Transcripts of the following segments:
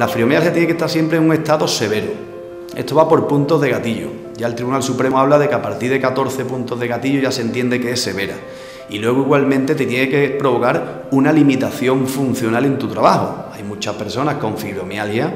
La fibromialgia tiene que estar siempre en un estado severo. Esto va por puntos de gatillo. Ya el Tribunal Supremo habla de que a partir de 14 puntos de gatillo ya se entiende que es severa. Y luego igualmente te tiene que provocar una limitación funcional en tu trabajo. Hay muchas personas con fibromialgia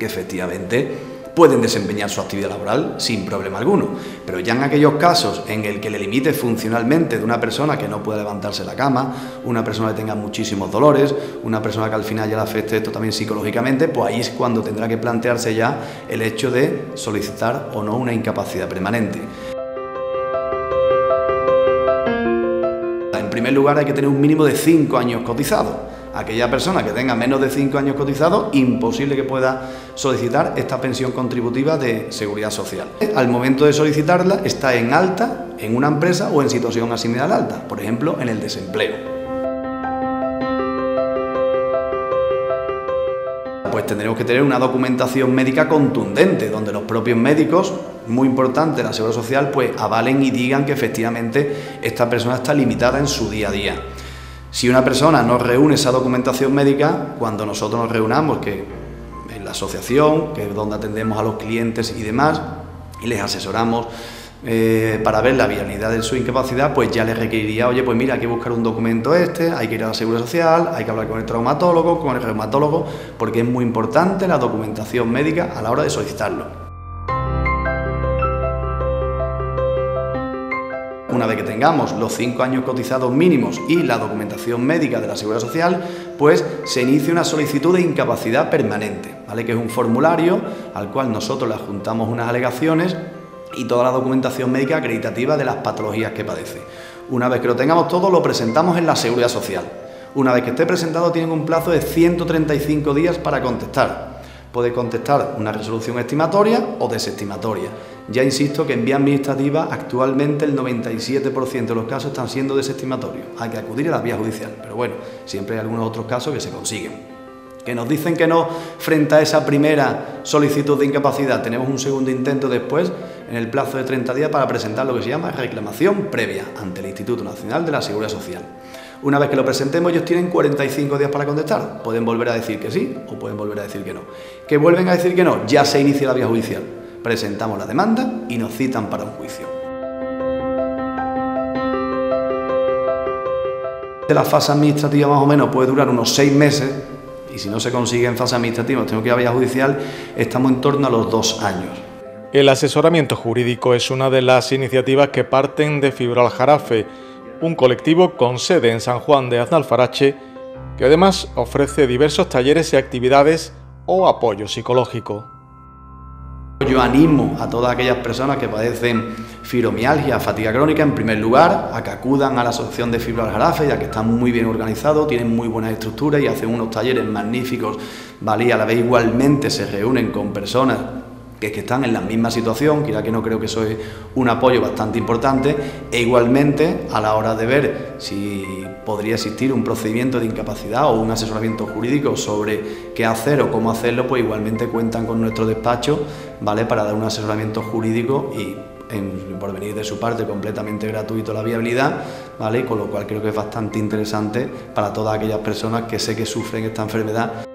que efectivamente pueden desempeñar su actividad laboral sin problema alguno. Pero ya en aquellos casos en el que le limite funcionalmente de una persona que no puede levantarse de la cama, una persona que tenga muchísimos dolores, una persona que al final ya le afecte esto también psicológicamente, pues ahí es cuando tendrá que plantearse ya el hecho de solicitar o no una incapacidad permanente. En primer lugar hay que tener un mínimo de 5 años cotizados aquella persona que tenga menos de 5 años cotizados, imposible que pueda solicitar esta pensión contributiva de seguridad social. Al momento de solicitarla está en alta en una empresa o en situación asimilada alta, por ejemplo, en el desempleo. pues tendremos que tener una documentación médica contundente, donde los propios médicos, muy importante la Seguridad Social, pues avalen y digan que efectivamente esta persona está limitada en su día a día. Si una persona no reúne esa documentación médica, cuando nosotros nos reunamos, que en la asociación, que es donde atendemos a los clientes y demás, y les asesoramos eh, para ver la viabilidad de su incapacidad, pues ya les requeriría, oye, pues mira, hay que buscar un documento este, hay que ir a la Seguridad Social, hay que hablar con el traumatólogo, con el reumatólogo, porque es muy importante la documentación médica a la hora de solicitarlo. Una vez que tengamos los cinco años cotizados mínimos y la documentación médica de la Seguridad Social, pues se inicia una solicitud de incapacidad permanente, ¿vale? que es un formulario al cual nosotros le adjuntamos unas alegaciones y toda la documentación médica acreditativa de las patologías que padece. Una vez que lo tengamos todo, lo presentamos en la Seguridad Social. Una vez que esté presentado, tienen un plazo de 135 días para contestar puede contestar una resolución estimatoria o desestimatoria. Ya insisto que en vía administrativa actualmente el 97% de los casos están siendo desestimatorios. Hay que acudir a la vía judicial, pero bueno, siempre hay algunos otros casos que se consiguen. Que nos dicen que no frente a esa primera solicitud de incapacidad, tenemos un segundo intento después, en el plazo de 30 días, para presentar lo que se llama reclamación previa ante el Instituto Nacional de la Seguridad Social. Una vez que lo presentemos, ellos tienen 45 días para contestar. Pueden volver a decir que sí o pueden volver a decir que no. Que vuelven a decir que no, ya se inicia la vía judicial. Presentamos la demanda y nos citan para un juicio. La fase administrativa más o menos puede durar unos seis meses y si no se consigue en fase administrativa, tengo que ir a vía judicial, estamos en torno a los dos años. El asesoramiento jurídico es una de las iniciativas que parten de Fibral Jarafe un colectivo con sede en San Juan de Aznalfarache, que además ofrece diversos talleres y actividades o apoyo psicológico. Yo animo a todas aquellas personas que padecen fibromialgia, fatiga crónica, en primer lugar, a que acudan a la Asociación de Fibro Jarafe, ya que están muy bien organizados, tienen muy buenas estructuras y hacen unos talleres magníficos, ¿vale? Y a la vez igualmente se reúnen con personas que, están en la misma situación, que ya que no creo que eso es un apoyo bastante importante, e igualmente a la hora de ver si podría existir un procedimiento de incapacidad o un asesoramiento jurídico sobre qué hacer o cómo hacerlo, pues igualmente cuentan con nuestro despacho, ¿vale? Para dar un asesoramiento jurídico y por venir de su parte completamente gratuito la viabilidad, ¿vale? Con lo cual creo que es bastante interesante para todas aquellas personas que sé que sufren esta enfermedad.